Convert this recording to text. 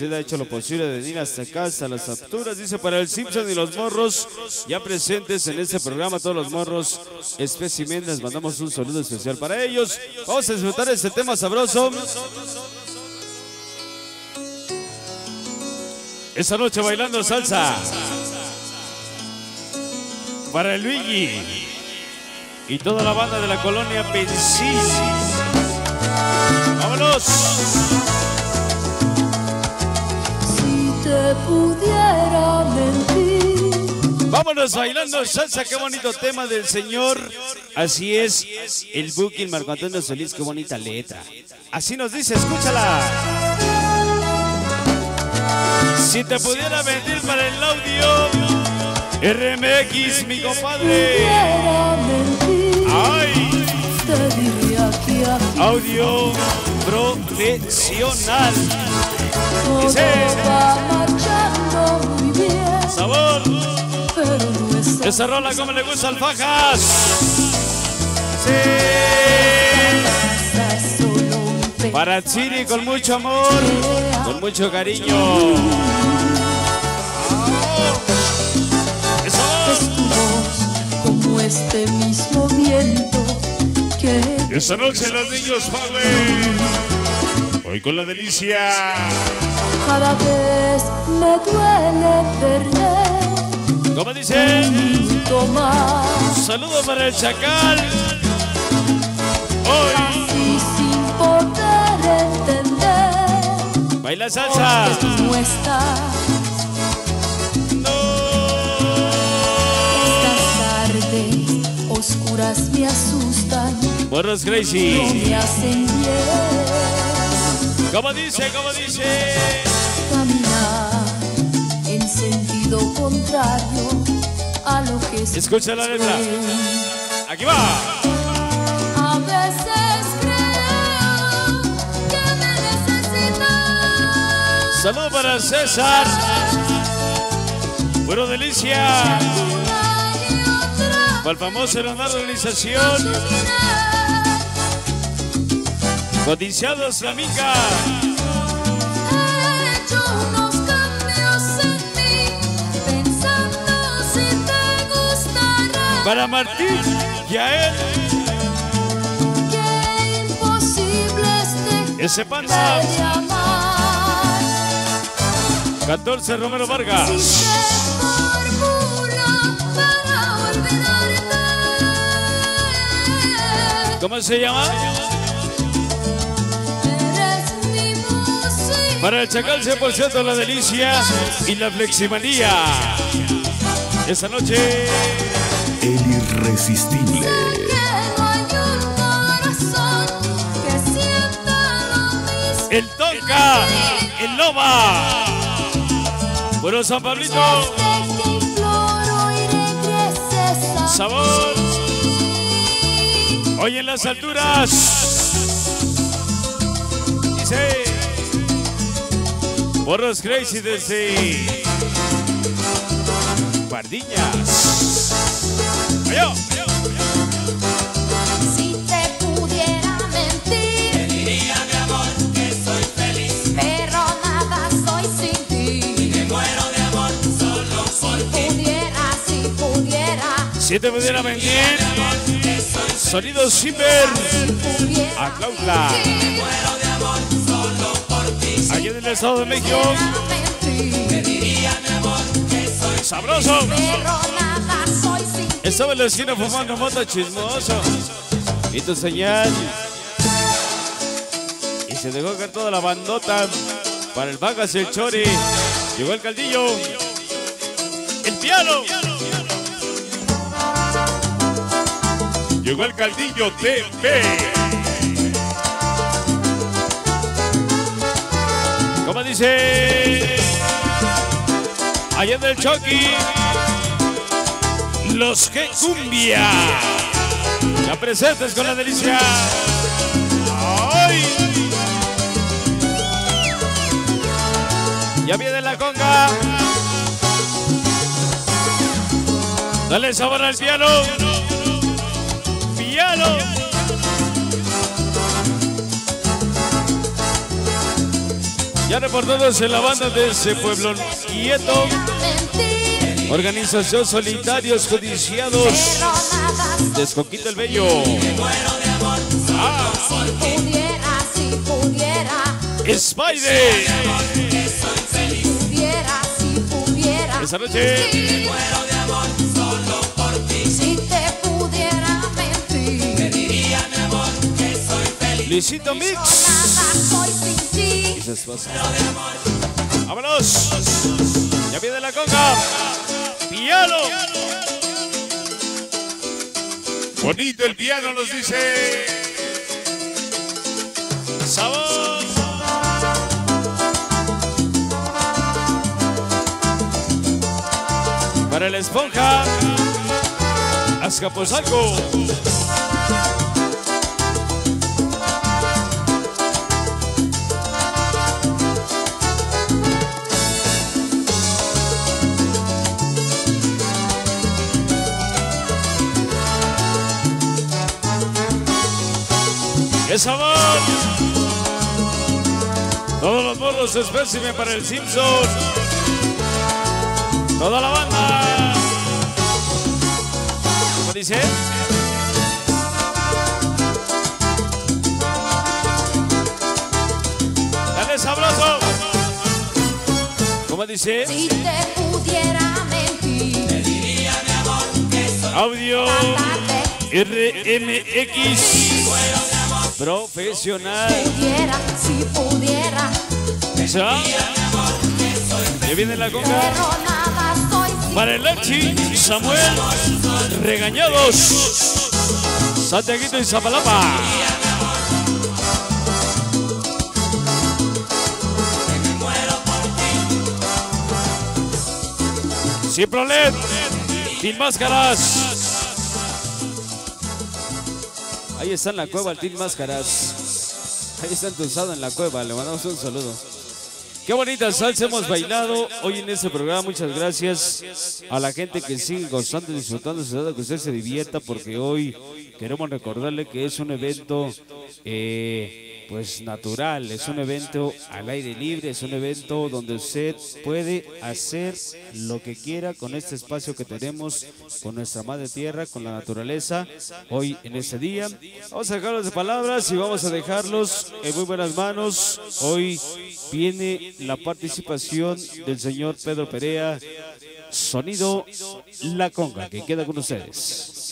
ha hecho lo posible de venir hasta acá, hasta las alturas, dice para el Simpson y los morros ya presentes en este programa, todos los morros especímenes, mandamos un saludo especial para ellos. Vamos a disfrutar este tema sabroso. Esta noche bailando salsa para el Luigi y toda la banda de la colonia Pensil. ¡Vámonos! Vámonos bailando salsa, qué bonito tema del señor. Así es, el booking Marco Antonio Solís, qué bonita letra. Así nos dice, escúchala. Si te pudiera mentir para el audio, RMX, mi compadre. Ay, audio profesional. Esa rola como le gusta al Fajas. Sí. Para Chiri con mucho amor, con mucho cariño. Es Eso. como este mismo viento que Esta noche los niños Fabe. Hoy con la delicia. cada vez me duele perder ¿Cómo dicen? un. Saludo para el Chacal. Hoy sin poder entender baila salsa. no estás. Estas tardes oscuras me asustan, Borros no Crazy. me hacen bien. ¿Cómo dice? ¿Cómo dice? Escucha la letra. Aquí va. A veces creo que me necesitas. Saludo para César. Bueno, delicia. Para el famoso Leonardo Organización. Codiciados Flamenca. He Para Martín y a él. Qué imposible es de Ese panda. de amar. 14 Romero Vargas. Si para. ¿Cómo se llama? Para el Chacal 100% la delicia y la fleximanía. Esta noche. Irresistible. El Tonka. El Loba. Bueno, San Pablito. Sabor. Hoy en las alturas. Dice. Borros Crazy desde. Pardiñas. Si te pudiera mentir, te diría mi amor que soy feliz. Pero nada soy sin ti. Me muero de amor solo por si pudiera, si pudiera, Si te pudiera mentir. Sonido Simber. pudiera. A Claudia. mentir, Aquí en el Estado de México. Sabroso. Estaba en la esquina fumando mota chismoso. Y tu señal. Y se dejó caer toda la bandota. Para el Vagas y el Chori. Llegó el caldillo. El piano. Llegó el caldillo TV. ¿Cómo dice? Allá del Chucky. Los que cumbia. Ya presentes con la delicia. ¡Ay! Ya viene la conga. Dale sabor al. Piano. Ya reportados en la banda de ese pueblo quieto. Organización Solitarios Judiciados. Descoquita el Bello. pudiera, si pudiera, Spider. Esa noche. Luisito Mix. nada soy sin ti. Esa es fácil. ¡Vámonos! Ya viene la conga. Piano. Bonito el piano nos dice. Sabor. Para la esponja. Azcapotzalco. ¡Qué sabor! Todos los morros espécimen para el Simpson. Toda la banda. ¿Cómo dice? Dale sabroso. ¿Cómo dice? Si te pudiera mentir, Audio tarde RMX profesional. pudiera, si pudiera, ¿Ya? Ya viene la conga. Para el Archi, Samuel, regañados. Santiaguito y Zapalapa. Sin problema, sin máscaras. Ahí está en la cueva el Team Máscaras. Ahí está entusado en la cueva. Le mandamos un saludo. Qué bonita salsa hemos bailado hoy en este programa. Muchas gracias a la gente que sigue gozando y disfrutando. Da que usted se divierta porque hoy queremos recordarle que es un evento eh, pues natural, es un evento al aire libre, es un evento donde usted puede hacer lo que quiera con este espacio que tenemos, con nuestra madre tierra, con la naturaleza. Hoy en este día vamos a dejarlos de palabras y vamos a dejarlos en muy buenas manos. Hoy viene la participación del señor Pedro Perea, sonido La Conga, que queda con ustedes.